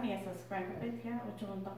yapmayasınız Frank Bey ya ucunda.